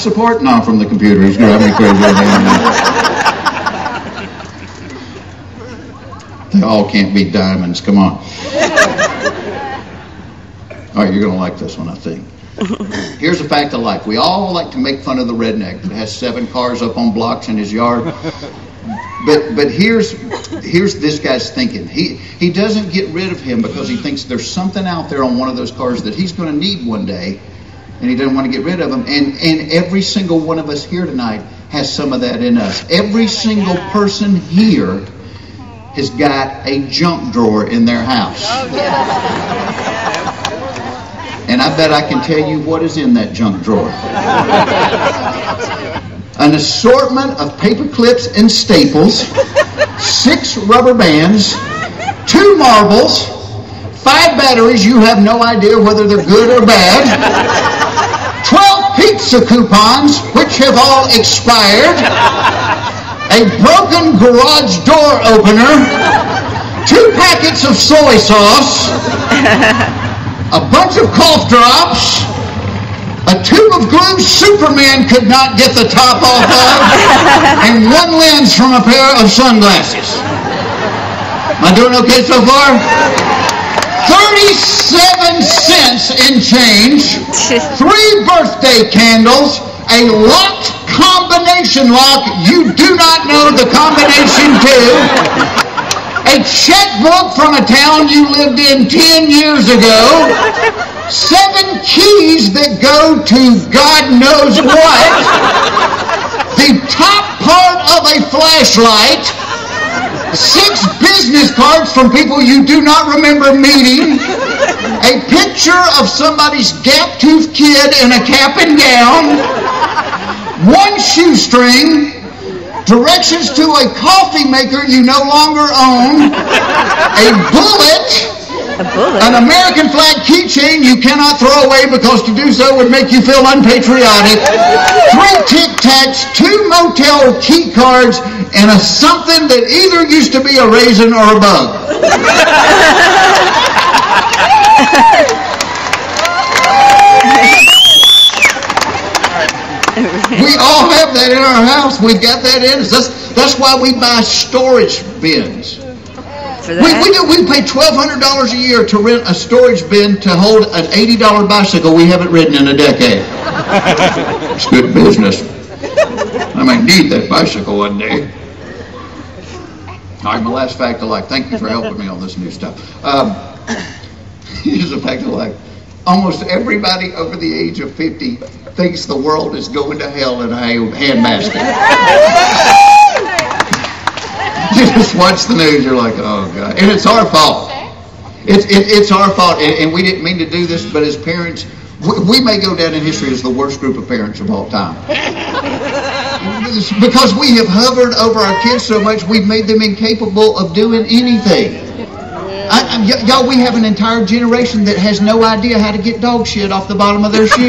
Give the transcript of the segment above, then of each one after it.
support? now from the computer. He's they all can't be diamonds. Come on. All right, you're going to like this one, I think. Here's a fact of life. We all like to make fun of the redneck that has seven cars up on blocks in his yard. But but here's here's this guy's thinking. He he doesn't get rid of him because he thinks there's something out there on one of those cars that he's going to need one day, and he doesn't want to get rid of them. And and every single one of us here tonight has some of that in us. Every oh single person here has got a junk drawer in their house. Oh, and I bet I can tell you what is in that junk drawer. An assortment of paper clips and staples, six rubber bands, two marbles, five batteries you have no idea whether they're good or bad, 12 pizza coupons which have all expired, a broken garage door opener, two packets of soy sauce, a bunch of cough drops, a tube of glue Superman could not get the top off of, and one lens from a pair of sunglasses. Am I doing okay so far? 37 cents in change, three birthday candles, a locked combination lock. You do not know the combination to, a checkbook from a town you lived in 10 years ago, seven keys that go to God knows what, the top part of a flashlight, six business cards from people you do not remember meeting, a picture of somebody's gap-toothed kid in a cap and gown, one shoestring, directions to a coffee maker you no longer own, a bullet, A bullet. an American flag keychain you cannot throw away because to do so would make you feel unpatriotic, three Tic Tacs, two motel key cards, and a something that either used to be a raisin or a bug. We all have that in our house. We've got that in us. That's, that's why we buy storage bins. For We, that? we, do, we pay $1,200 a year to rent a storage bin to hold an $80 bicycle we haven't ridden in a decade. It's good business. I might need that bicycle one day. All right, my last fact of life. Thank you for helping me on this new stuff. Um, here's a fact of life. Almost everybody over the age of 50 thinks the world is going to hell in a handbasket. you just watch the news, you're like, oh God. And it's our fault. It's, it, it's our fault. And, and we didn't mean to do this, but as parents, we, we may go down in history as the worst group of parents of all time. because we have hovered over our kids so much, we've made them incapable of doing anything. I, I, y- y'all, we have an entire generation that has no idea how to get dog shit off the bottom of their shoe.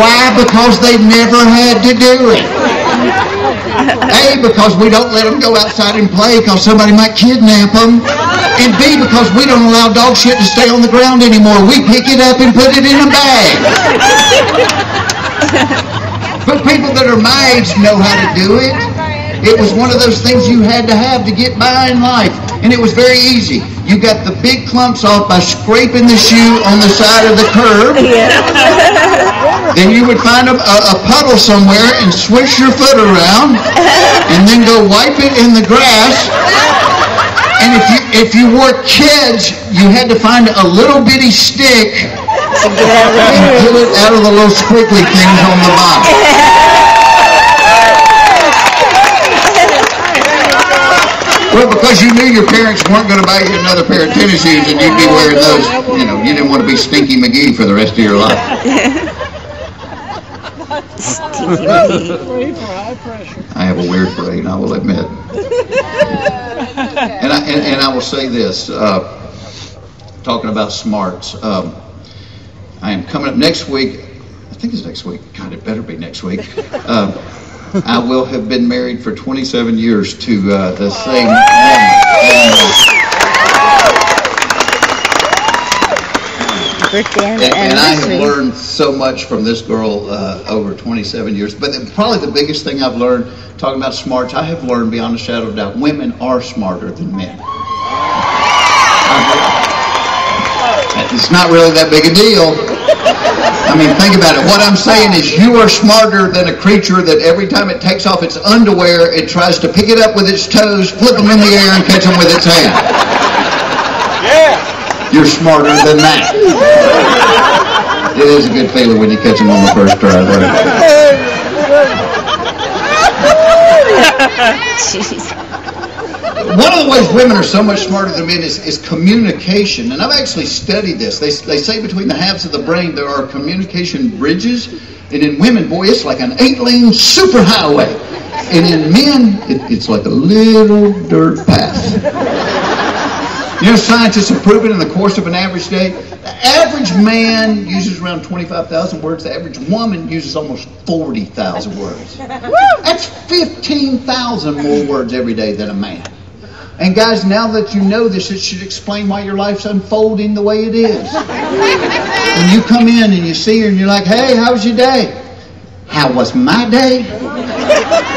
Why? Because they've never had to do it. A, because we don't let them go outside and play because somebody might kidnap them. And B, because we don't allow dog shit to stay on the ground anymore. We pick it up and put it in a bag. But people that are my age know how to do it. It was one of those things you had to have to get by in life. And it was very easy. You got the big clumps off by scraping the shoe on the side of the curb. Then you would find a, a, a puddle somewhere and swish your foot around and then go wipe it in the grass. And if you if you wore kids, you had to find a little bitty stick To get out of the and pull it out of the little squiggly things on the bottom. Well, because you knew your parents weren't going to buy you another pair of tennis shoes and you'd be wearing those, you know, you didn't want to be Stinky McGee for the rest of your life. Stinky McGee. Free for high pressure. I have a weird brain, I will admit. And I, and, and I will say this, uh, talking about smarts, um, I am coming up next week, I think it's next week, God, it better be next week. Um, I will have been married for 27 years to uh, the same woman. And, uh, birthday And, and I have learned so much from this girl uh, over 27 years. But then probably the biggest thing I've learned, talking about smarts, I have learned beyond a shadow of doubt, women are smarter than men. It's not really that big a deal. I mean, think about it. What I'm saying is you are smarter than a creature that every time it takes off its underwear, it tries to pick it up with its toes, flip them in the air, and catch them with its hand. Yeah. You're smarter than that. It is a good feeling when you catch them on the first try. right? Jeez. One of the ways women are so much smarter than men is, is communication. And I've actually studied this. They, they say between the halves of the brain there are communication bridges. And in women, boy, it's like an eight lane superhighway. And in men, it, it's like a little dirt path. You know, scientists have proven in the course of an average day, the average man uses around 25,000 words. The average woman uses almost 40,000 words. That's 15,000 more words every day than a man. And guys, now that you know this, it should explain why your life's unfolding the way it is. When you come in and you see her and you're like, hey, how was your day? How was my day?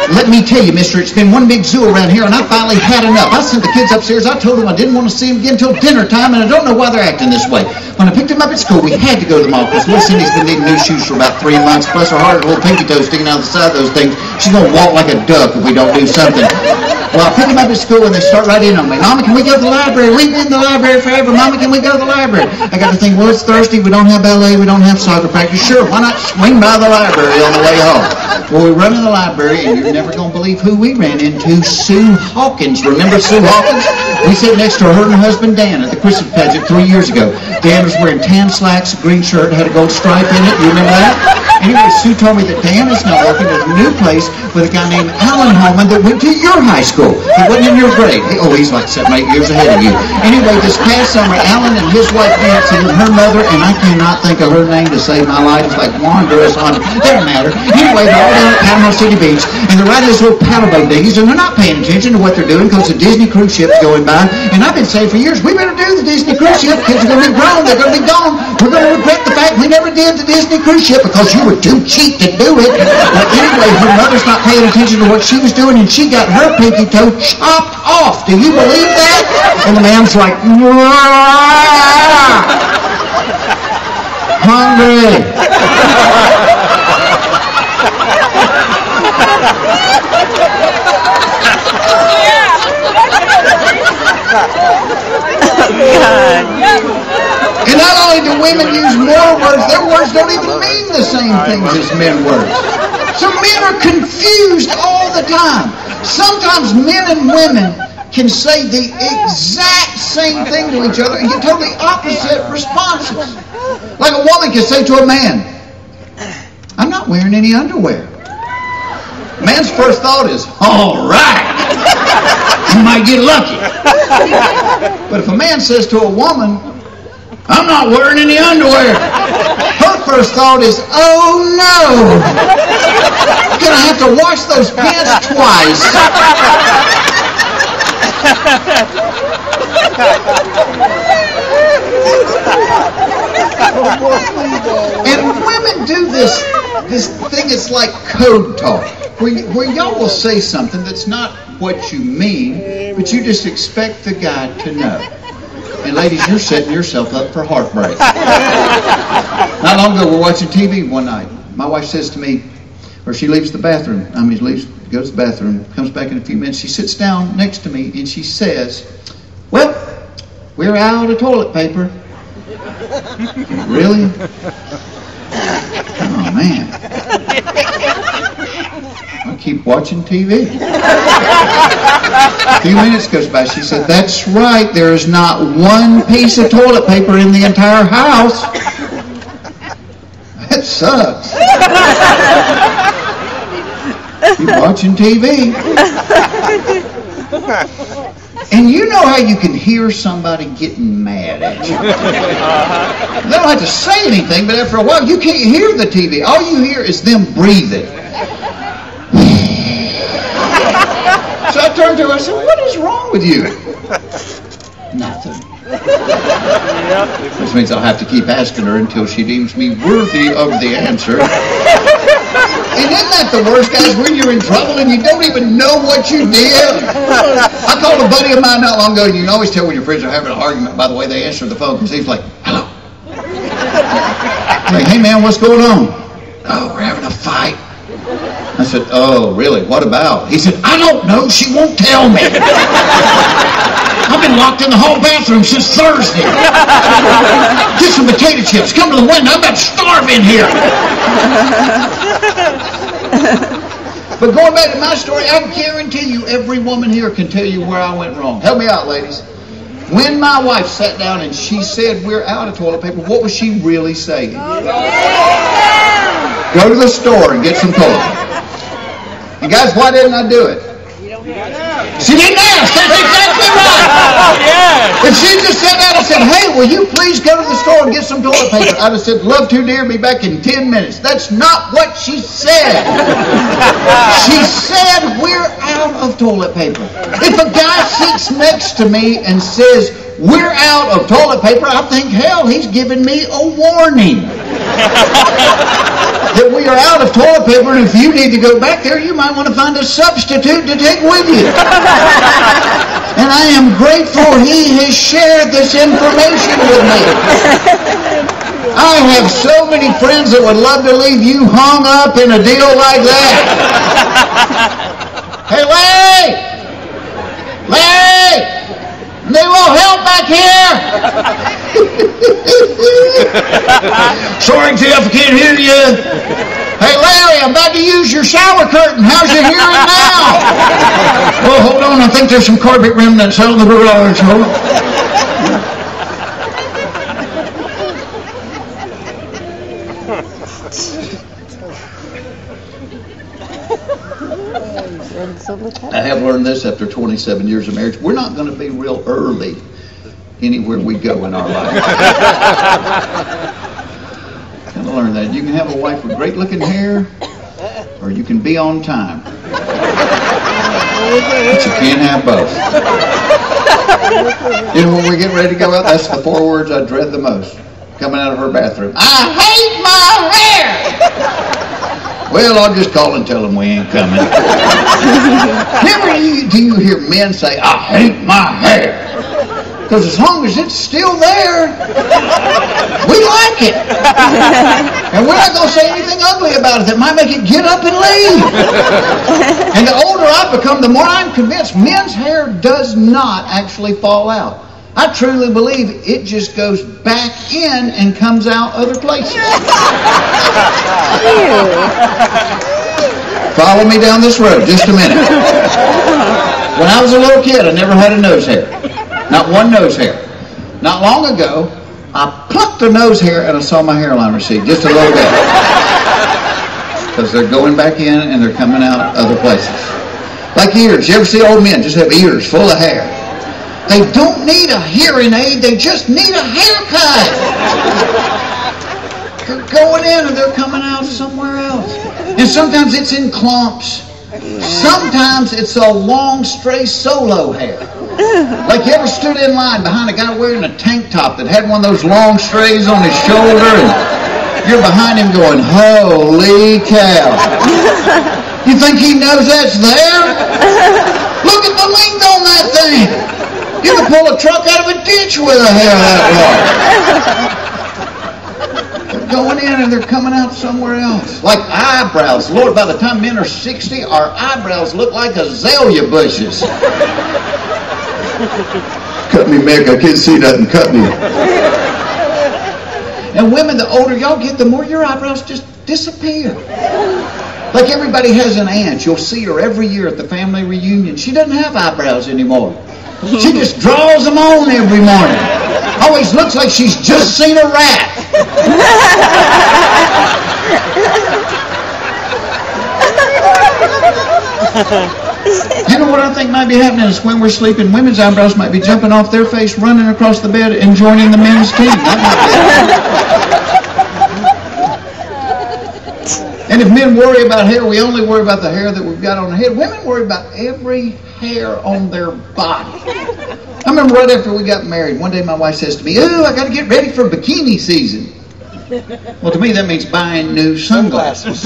Let me tell you, mister, it's been one big zoo around here, and I finally had enough. I sent the kids upstairs. I told them I didn't want to see them again until dinner time, and I don't know why they're acting this way. When I picked them up at school, we had to go to the mall because little Cindy's been needing new shoes for about three months. Plus, her her little pinky toe sticking out the side of those things. She's going to walk like a duck if we don't do something. Well, I pick them up at school, and they start right in on me. Mama, can we go to the library? We've been in the library forever. Mama, can we go to the library? I got to think, well, it's Thursday. We don't have ballet. We don't have soccer practice. Sure, why not swing by the library on the way home? Well, we run in the library, and you're never going to believe who we ran into. Sue Hawkins. Remember Sue Hawkins? We sat next to her and her husband Dan at the Christmas pageant three years ago. Dan was wearing tan slacks, a green shirt, had a gold stripe in it. You remember that? Anyway, Sue told me that Dan is now working at a new place with a guy named Alan Holman that went to your high school. He wasn't in your grade. Oh, he's like seven, eight years ahead of you. Anyway, this past summer, Alan and his wife Nancy and her mother, and I cannot think of her name to save my life. It's like Wanda on something. Doesn't matter. Anyway, they're all down at Panama City Beach, and they're riding this little paddleboat dinghies, and they're not paying attention to what they're doing because the Disney cruise ship's going by. And I've been saying for years, we better do the Disney cruise ship. Kids are going to be grown. They're going to be gone. We're going to regret the fact we never did the Disney cruise ship because you were too cheap to do it. But anyway, her mother's not paying attention to what she was doing, and she got her pinky toe chopped off. Do you believe that? And the man's like, hungry. Oh, God. And not only do women use more words, their words don't even mean the same things as men words. So men are confused all the time. Sometimes men and women can say the exact same thing to each other and get totally opposite responses. Like a woman can say to a man, I'm not wearing any underwear. Man's first thought is, all right, you might get lucky. But if a man says to a woman, I'm not wearing any underwear. Her first thought is, oh no. I'm to have to wash those pants twice. And women do this this thing it's like code talk. Where, where y'all will say something that's not what you mean, but you just expect the guy to know. And ladies, you're setting yourself up for heartbreak. Not long ago, we're watching TV one night. My wife says to me, or she leaves the bathroom. I mean, leaves, goes to the bathroom, comes back in a few minutes. She sits down next to me and she says, "Well, we're out of toilet paper." really? Oh man. I keep watching TV. A few minutes goes by. She said, "That's right. There is not one piece of toilet paper in the entire house." That sucks. Keep watching TV. And you know how you can hear somebody getting mad at you. They don't have to say anything, but after a while, you can't hear the TV. All you hear is them breathing. So I turned to her and said, What is wrong with you? Nothing. Which means I'll have to keep asking her until she deems me worthy of the answer. And isn't that the worst, guys, when you're in trouble and you don't even know what you did? I called a buddy of mine not long ago, and you can always tell when your friends are having an argument by the way they answer the phone, because he's like, hello. I'm like, hey man, what's going on? Oh, we're having a fight. I said, oh, really? What about? He said, I don't know. She won't tell me. I've been locked in the hall bathroom since Thursday. Get some potato chips. Come to the window. I'm about to starve in here. But going back to my story, I guarantee you every woman here can tell you where I went wrong. Help me out, ladies. When my wife sat down and she said we're out of toilet paper, what was she really saying? Oh, Go to the store and get some toilet paper. And guys, why didn't I do it? She didn't ask. That's exactly right. Yeah. If she just said that, I said, hey, will you please go to the store and get some toilet paper? I'd have said, love to, dear, be back in 10 minutes. That's not what she said. She said, we're out of toilet paper. If a guy sits next to me and says, we're out of toilet paper, I think, hell, he's giving me a warning. that we are out of toilet paper, and if you need to go back there, you might want to find a substitute to take with you. And I am grateful he has shared this information with me. I have so many friends that would love to leave you hung up in a deal like that. Hey, Larry! Larry! Need a little help back here? Sorry, Jeff, I can't hear you. Hey, Larry, I'm about to use your shower curtain. How's your hearing now? Well, hold on. I think there's some carpet remnants out in the garage. Hold on. I have learned this after 27 years of marriage. We're not going to be real early anywhere we go in our life. Kind of learn that. You can have a wife with great looking hair, or you can be on time. But you can't have both. You know, when we get ready to go out, that's the four words I dread the most. Coming out of her bathroom. I hate my hair! Well, I'll just call and tell them we ain't coming. Never do you, do you hear men say, I hate my hair. Because as long as it's still there, we like it. And we're not going to say anything ugly about it that might make it get up and leave. And the older I become, the more I'm convinced men's hair does not actually fall out. I truly believe it just goes back in and comes out other places. Follow me down this road just a minute. When I was a little kid, I never had a nose hair. Not one nose hair. Not long ago, I plucked a nose hair and I saw my hairline recede just a little bit. Because they're going back in and they're coming out other places. Like ears. You ever see old men just have ears full of hair? They don't need a hearing aid, they just need a haircut. They're going in and they're coming out somewhere else. And sometimes it's in clumps. Sometimes it's a long, stray solo hair. Like you ever stood in line behind a guy wearing a tank top that had one of those long strays on his shoulder and you're behind him going, holy cow. You think he knows that's there? Look at the length on that thing. You can pull a truck out of a ditch with a hair that long. They're going in and they're coming out somewhere else. Like eyebrows. Lord, by the time men are 60, our eyebrows look like azalea bushes. Cut me, Mick. I can't see nothing. Cut me. And women, the older y'all get, the more your eyebrows just disappear. Like everybody has an aunt. You'll see her every year at the family reunion. She doesn't have eyebrows anymore. She just draws them on every morning. Always looks like she's just seen a rat. You know what I think might be happening is when we're sleeping, women's eyebrows might be jumping off their face, running across the bed, and joining the men's team. That might be happening. And if men worry about hair, we only worry about the hair that we've got on our head. Women worry about every hair on their body. I remember right after we got married, one day my wife says to me, Ooh, I got to get ready for bikini season. Well, to me, that means buying new sunglasses.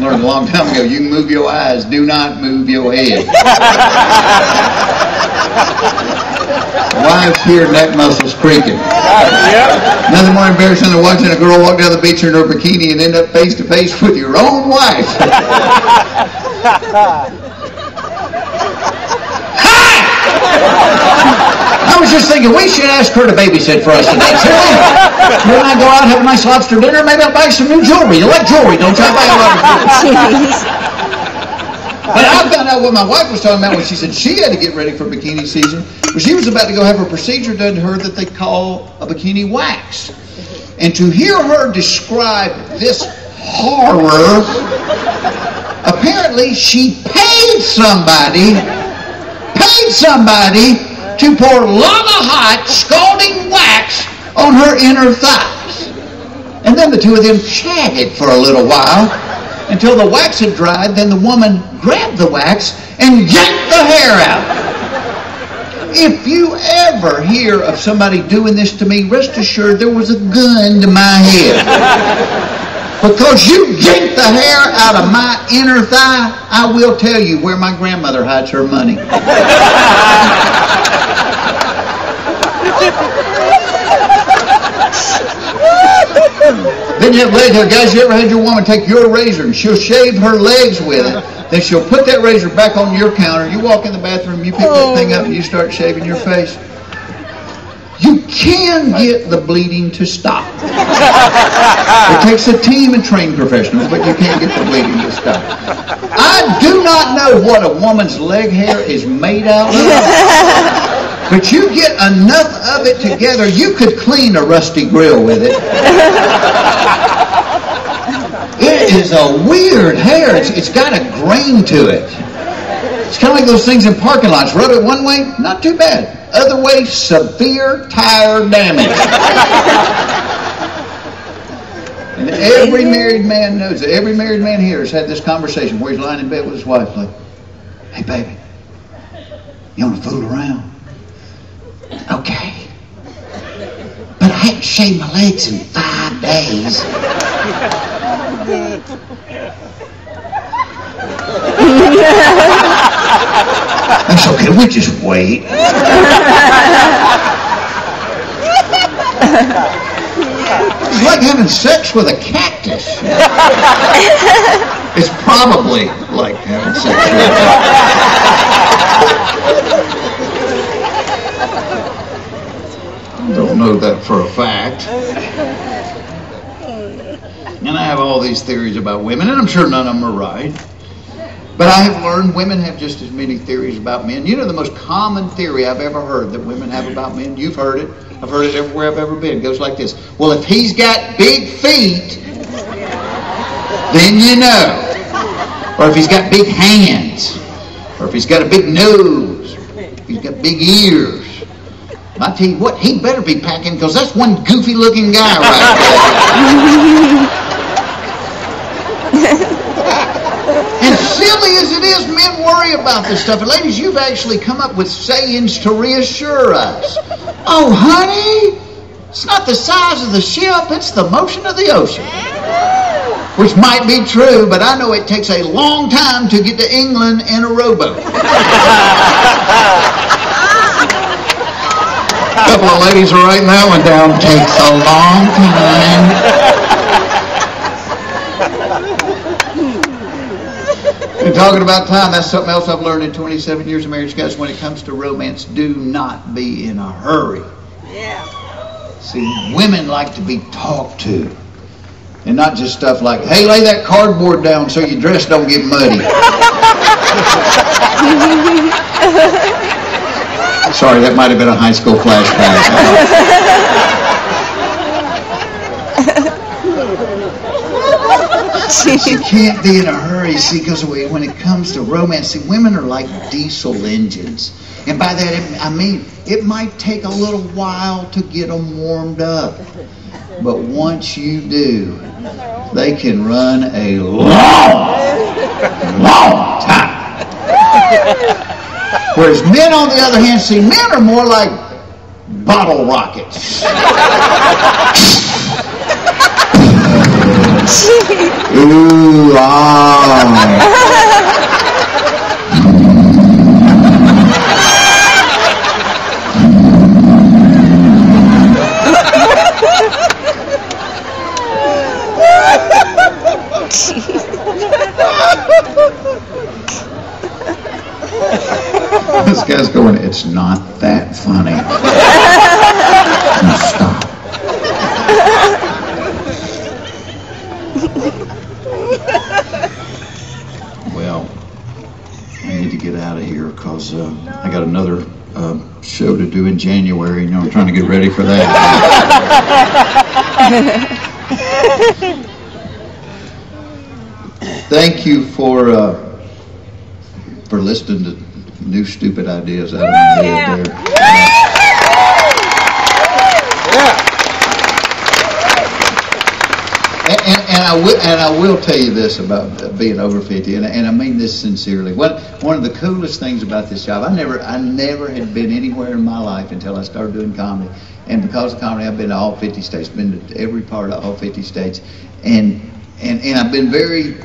Learned a long time ago, you can move your eyes, do not move your head. Wives hear neck muscles creaking. Yep. Nothing more embarrassing than watching a girl walk down the beach in her bikini and end up face to face with your own wife. I was just thinking we should ask her to babysit for us today. Shouldn't? You and I go out, have a nice lobster dinner, maybe I'll buy some new jewelry. You like jewelry, don't you? I buy a lot of. But I found out what my wife was talking about when she said she had to get ready for bikini season. She was about to go have a procedure done to her that they call a bikini wax. And to hear her describe this horror, apparently she paid somebody, paid somebody to pour lava hot, scalding wax on her inner thighs. And then the two of them chatted for a little while until the wax had dried. Then the woman grabbed the wax and yanked the hair out. If you ever hear of somebody doing this to me, rest assured there was a gun to my head. Because you yanked the hair out of my inner thigh, I will tell you where my grandmother hides her money. Then you have leg hair. Guys, you ever had your woman take your razor and she'll shave her legs with it? Then she'll put that razor back on your counter. You walk in the bathroom, you pick that thing up, and you start shaving your face. You can get the bleeding to stop. It takes a team of trained professionals, but you can't get the bleeding to stop. I do not know what a woman's leg hair is made out of. But you get enough of it together, you could clean a rusty grill with it. It is a weird hair. It's, it's got a grain to it. It's kind of like those things in parking lots. Rub it one way, not too bad. Other way, severe tire damage. And every married man knows it. Every married man here has had this conversation where he's lying in bed with his wife, like, "Hey, baby, you want to fool around?" Okay. But I hadn't shaved my legs in five days. That's okay. We just wait. It's like having sex with a cactus. It's probably like having sex with a cactus. Don't know that for a fact. I have all these theories about women, and I'm sure none of them are right. But I have learned women have just as many theories about men. You know the most common theory I've ever heard that women have about men? You've heard it. I've heard it everywhere I've ever been. It goes like this. Well, if he's got big feet, then you know. Or if he's got big hands. Or if he's got a big nose. If he's got big ears. I tell you what, he better be packing because that's one goofy looking guy right there. and silly as it is, men worry about this stuff. And ladies, you've actually come up with sayings to reassure us. Oh, honey, it's not the size of the ship, it's the motion of the ocean. Which might be true, but I know it takes a long time to get to England in a rowboat. A couple of ladies are writing that one down. Takes a long time. And talking about time, that's something else I've learned in 27 years of marriage, guys. When it comes to romance, do not be in a hurry. Yeah. See, women like to be talked to. And not just stuff like, hey, lay that cardboard down so your dress don't get muddy. Sorry, that might have been a high school flashback. you can't be in a hurry, see, because when it comes to romance, see, women are like diesel engines. And by that, I mean, it might take a little while to get them warmed up. But once you do, they can run a long, long time. Whereas men, on the other hand, see, men are more like bottle rockets. Ooh, ah. This guy's going, it's not that funny. Now stop. Well, I need to get out of here because uh, I got another uh, show to do in January. You know, I'm trying to get ready for that. Thank you for uh, for listening to new stupid ideas out of my head there. Yeah. And, and, and I will, and I will tell you this about being over fifty, and, and I mean this sincerely. One one of the coolest things about this job, I never I never had been anywhere in my life until I started doing comedy, and because of comedy, I've been to all fifty states, been to every part of all fifty states, and and and I've been very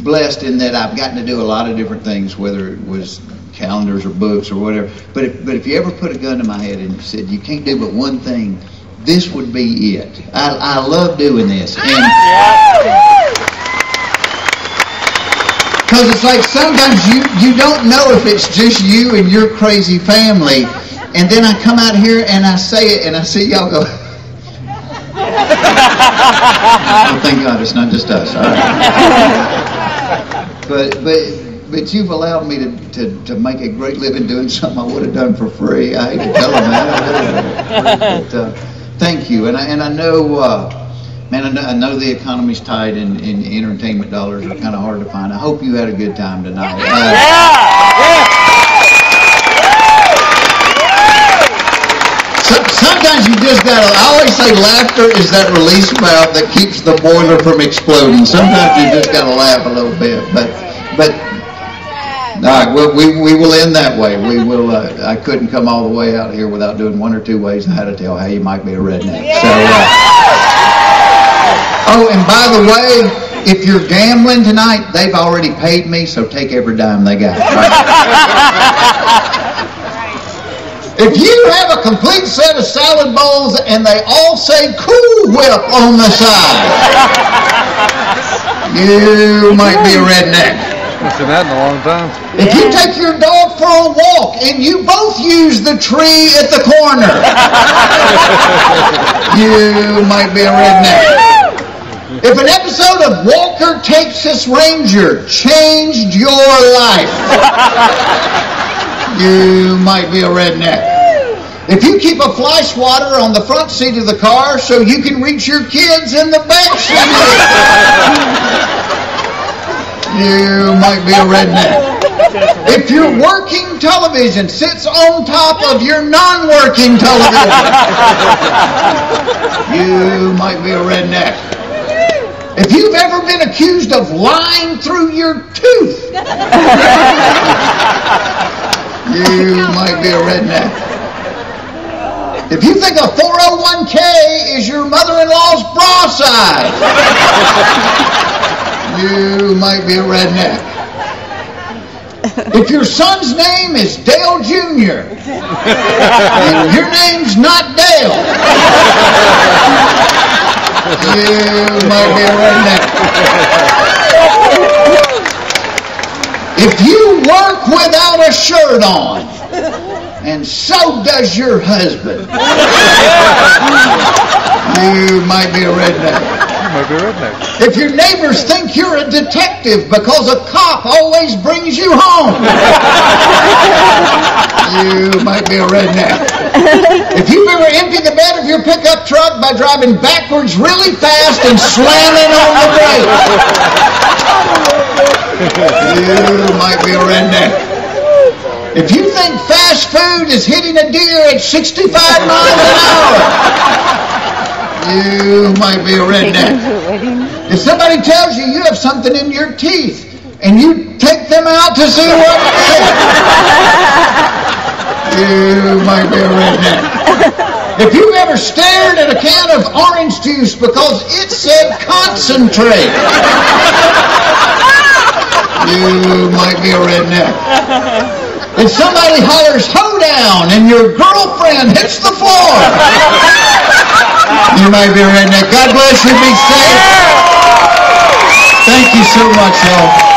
blessed in that I've gotten to do a lot of different things, whether it was calendars or books or whatever. But if, but if you ever put a gun to my head and said you can't do but one thing, this would be it. I, I love doing this. Because it's like sometimes you, you don't know if it's just you and your crazy family. And then I come out here and I say it and I see y'all go, oh, thank God it's not just us. But, but, but you've allowed me to, to, to make a great living doing something I would have done for free. I hate to tell them that. But, uh, thank you. And I, and I know, uh, man, I know, I know the economy's tight and, and entertainment dollars are kind of hard to find. I hope you had a good time tonight. Uh, So, sometimes you just gotta. I always say laughter is that release valve that keeps the boiler from exploding. Sometimes you just gotta laugh a little bit, but but. All right, well, we, we will end that way. We will. Uh, I couldn't come all the way out here without doing one or two ways I had to tell how you might be a redneck. So. Uh, oh, and by the way, if you're gambling tonight, they've already paid me, so take every dime they got. If you have a complete set of salad bowls and they all say Cool Whip on the side, you might be a redneck. Haven't seen that in a long time. If you take your dog for a walk and you both use the tree at the corner, you might be a redneck. If an episode of Walker Texas Ranger changed your life, you might be a redneck. If you keep a fly swatter on the front seat of the car so you can reach your kids in the back seat, you might be a redneck. If your working television sits on top of your non-working television, you might be a redneck. If you've ever been accused of lying through your tooth, you might be a redneck. If you think a 401k is your mother-in-law's bra size, you might be a redneck. If your son's name is Dale Jr. and your name's not Dale, you might be a redneck. If you work without a shirt on, and so does your husband, you might be a redneck. You might be a redneck. If your neighbors think you're a detective because a cop always brings you home, you might be a redneck. If you've ever emptied the bed of your pickup truck by driving backwards really fast and slamming on the brakes, you might be a redneck. If you think fast food is hitting a deer at 65 miles an hour, You might be a redneck. If somebody tells you you have something in your teeth and you take them out to see what you might be a redneck. If you ever stared at a can of orange juice because it said concentrate, you might be a redneck. If somebody hollers hoedown and your girlfriend hits the floor, you might be a redneck. God bless you. Be safe. Thank you so much, y'all.